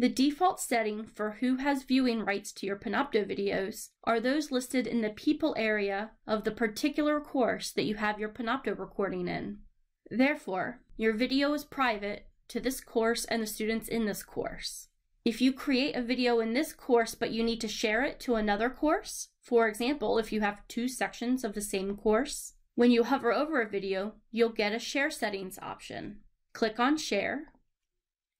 The default setting for who has viewing rights to your Panopto videos are those listed in the people area of the particular course that you have your Panopto recording in. Therefore, your video is private to this course and the students in this course. If you create a video in this course but you need to share it to another course, for example, if you have two sections of the same course, when you hover over a video, you'll get a share settings option. Click on share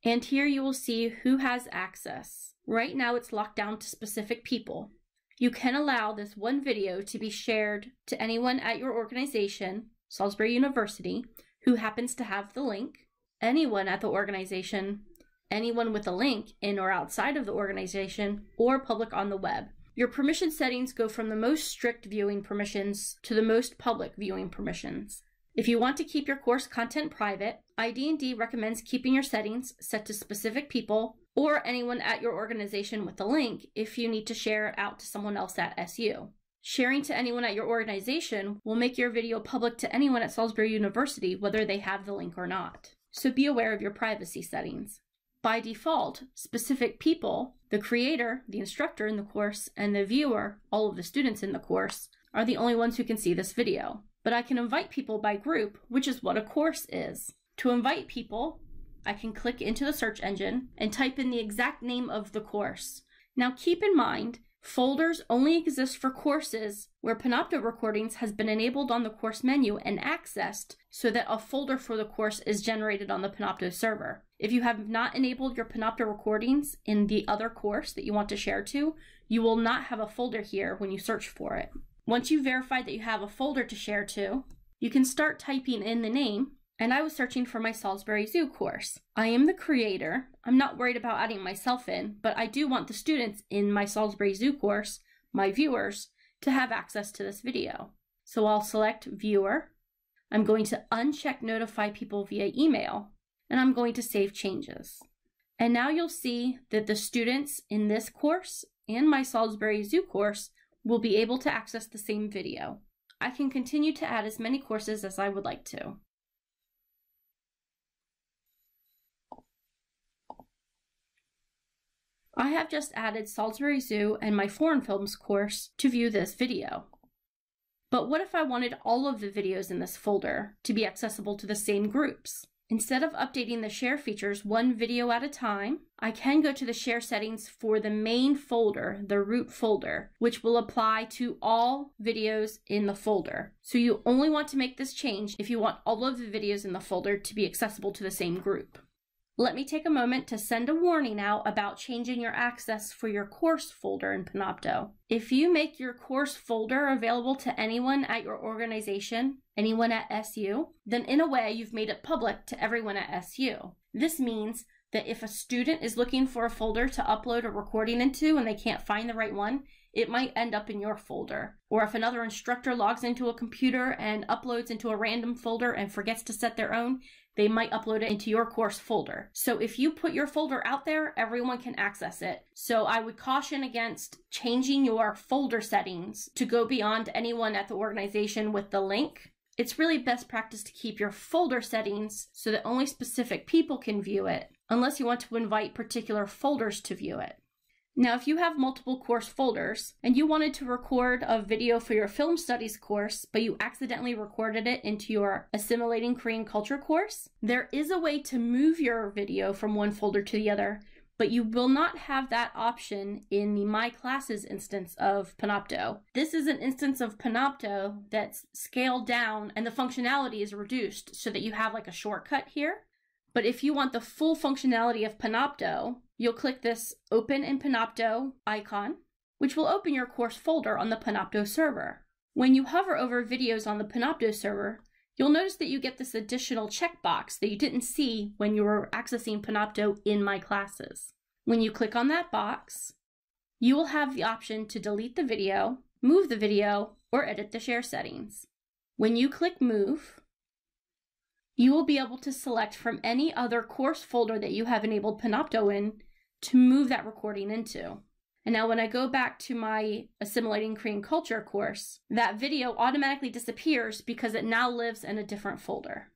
and here you will see who has access. Right now it's locked down to specific people. You can allow this one video to be shared to anyone at your organization, Salisbury University, who happens to have the link, anyone at the organization, anyone with a link in or outside of the organization, or public on the web. Your permission settings go from the most strict viewing permissions to the most public viewing permissions. If you want to keep your course content private, ID&D recommends keeping your settings set to specific people or anyone at your organization with the link if you need to share it out to someone else at SU. Sharing to anyone at your organization will make your video public to anyone at Salisbury University whether they have the link or not. So be aware of your privacy settings. By default, specific people, the creator, the instructor in the course, and the viewer, all of the students in the course, are the only ones who can see this video but I can invite people by group, which is what a course is. To invite people, I can click into the search engine and type in the exact name of the course. Now keep in mind, folders only exist for courses where Panopto Recordings has been enabled on the course menu and accessed so that a folder for the course is generated on the Panopto server. If you have not enabled your Panopto Recordings in the other course that you want to share to, you will not have a folder here when you search for it. Once you've verified that you have a folder to share to, you can start typing in the name, and I was searching for my Salisbury Zoo course. I am the creator. I'm not worried about adding myself in, but I do want the students in my Salisbury Zoo course, my viewers, to have access to this video. So I'll select Viewer. I'm going to uncheck Notify People via email, and I'm going to save changes. And now you'll see that the students in this course and my Salisbury Zoo course will be able to access the same video. I can continue to add as many courses as I would like to. I have just added Salisbury Zoo and my foreign films course to view this video. But what if I wanted all of the videos in this folder to be accessible to the same groups? Instead of updating the share features one video at a time, I can go to the share settings for the main folder, the root folder, which will apply to all videos in the folder. So you only want to make this change if you want all of the videos in the folder to be accessible to the same group. Let me take a moment to send a warning out about changing your access for your course folder in Panopto. If you make your course folder available to anyone at your organization, anyone at SU, then in a way you've made it public to everyone at SU. This means that if a student is looking for a folder to upload a recording into and they can't find the right one, it might end up in your folder. Or if another instructor logs into a computer and uploads into a random folder and forgets to set their own, they might upload it into your course folder. So if you put your folder out there, everyone can access it. So I would caution against changing your folder settings to go beyond anyone at the organization with the link. It's really best practice to keep your folder settings so that only specific people can view it, unless you want to invite particular folders to view it. Now, if you have multiple course folders and you wanted to record a video for your film studies course, but you accidentally recorded it into your Assimilating Korean Culture course, there is a way to move your video from one folder to the other, but you will not have that option in the My Classes instance of Panopto. This is an instance of Panopto that's scaled down and the functionality is reduced so that you have like a shortcut here. But if you want the full functionality of Panopto, you'll click this Open in Panopto icon, which will open your course folder on the Panopto server. When you hover over videos on the Panopto server, you'll notice that you get this additional checkbox that you didn't see when you were accessing Panopto in My Classes. When you click on that box, you will have the option to delete the video, move the video, or edit the share settings. When you click Move, you will be able to select from any other course folder that you have enabled Panopto in to move that recording into. And now when I go back to my Assimilating Korean Culture course, that video automatically disappears because it now lives in a different folder.